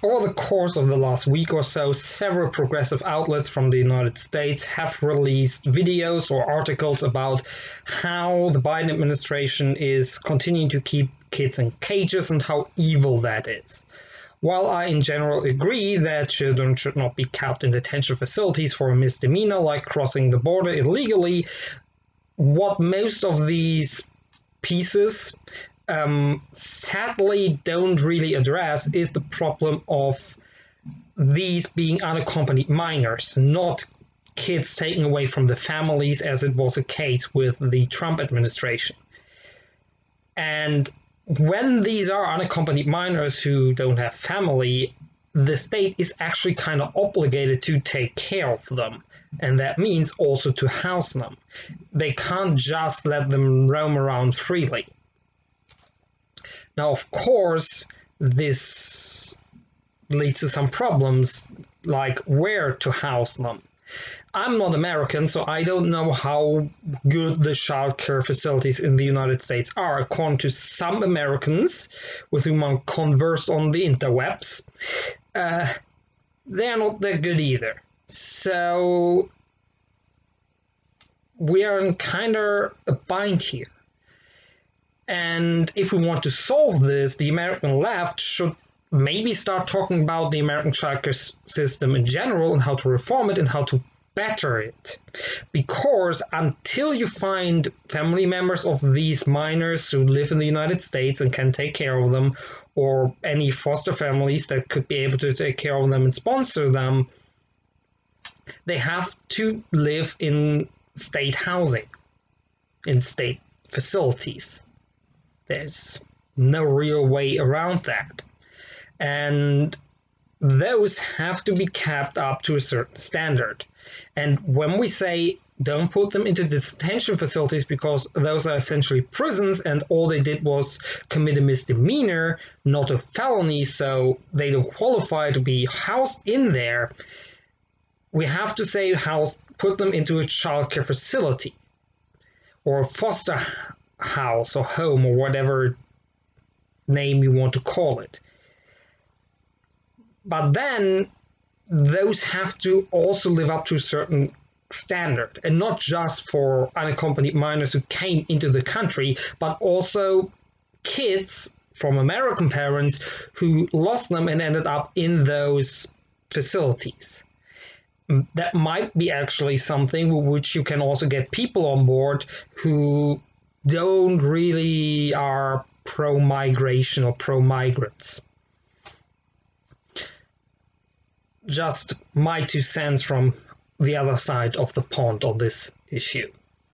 Over the course of the last week or so, several progressive outlets from the United States have released videos or articles about how the Biden administration is continuing to keep kids in cages and how evil that is. While I in general agree that children should not be kept in detention facilities for a misdemeanor like crossing the border illegally, what most of these pieces um, sadly don't really address is the problem of these being unaccompanied minors, not kids taken away from the families as it was the case with the Trump administration. And when these are unaccompanied minors who don't have family, the state is actually kind of obligated to take care of them. And that means also to house them. They can't just let them roam around freely. Now, of course, this leads to some problems like where to house them. I'm not American, so I don't know how good the childcare facilities in the United States are. According to some Americans with whom I conversed on the interwebs, uh, they're not that good either. So we are in kind of a bind here. And if we want to solve this, the American left should maybe start talking about the American childcare system in general and how to reform it and how to better it. Because until you find family members of these minors who live in the United States and can take care of them, or any foster families that could be able to take care of them and sponsor them, they have to live in state housing, in state facilities. There's no real way around that. And those have to be kept up to a certain standard. And when we say don't put them into detention facilities because those are essentially prisons and all they did was commit a misdemeanor, not a felony, so they don't qualify to be housed in there. We have to say house put them into a childcare facility or foster house or home or whatever name you want to call it. But then those have to also live up to a certain standard and not just for unaccompanied minors who came into the country, but also kids from American parents who lost them and ended up in those facilities. That might be actually something which you can also get people on board who don't really are pro migration or pro migrants. Just my two cents from the other side of the pond on this issue.